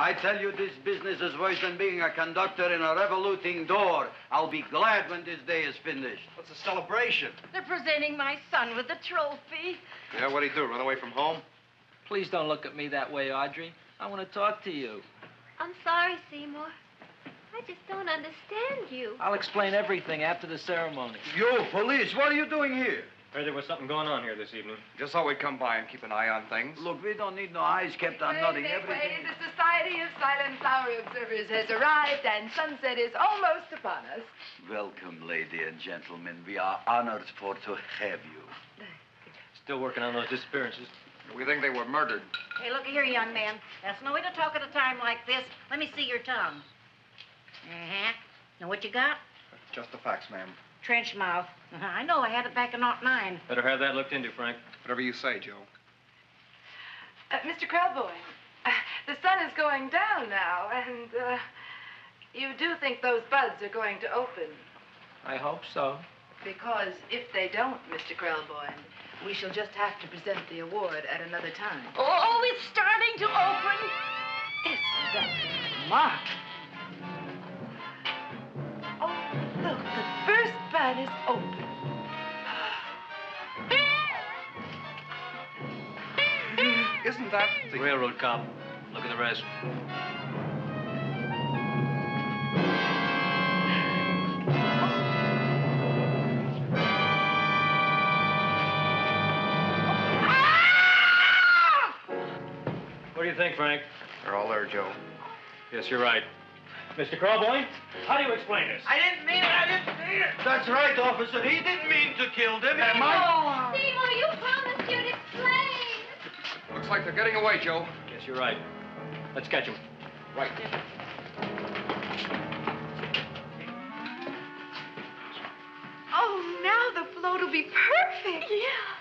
I tell you, this business is worse than being a conductor in a revoluting door. I'll be glad when this day is finished. What's the celebration? They're presenting my son with a trophy. Yeah, what'd he do? Run away from home? Please don't look at me that way, Audrey. I want to talk to you. I'm sorry, Seymour. I just don't understand you. I'll explain everything after the ceremony. You, police, what are you doing here? Heard there was something going on here this evening. Just thought we'd come by and keep an eye on things. Look, we don't need no eyes kept on nothing. Wait, Everything. wait, the Society of Silent Flower Observers has arrived and sunset is almost upon us. Welcome, lady and gentlemen. We are honored for to have you. Still working on those disappearances. We think they were murdered. Hey, look here, young man. That's no way to talk at a time like this. Let me see your tongue. Uh-huh. Now, what you got? Just the facts, ma'am. Trench mouth. Uh-huh. I know. I had it back in 09. Better have that looked into, Frank. Whatever you say, Joe. Uh, Mr. Krelboyne, uh, the sun is going down now, and uh, you do think those buds are going to open. I hope so. Because if they don't, Mr. Krelboyne, we shall just have to present the award at another time. Oh, it's starting to open. Isn't that Mark. First bud is open. Isn't that the... Railroad cop. Look at the rest. Ah! What do you think, Frank? They're all there, Joe. Yes, you're right. Mr. Krelboyne, how do you explain this? I didn't mean it. I didn't mean it. That's right, officer. He didn't mean to kill them. Am I? Oh. Seymour, you promised you'd explain. Looks like they're getting away, Joe. Yes, you're right. Let's catch him. Right. Oh, now the float will be perfect. Yeah.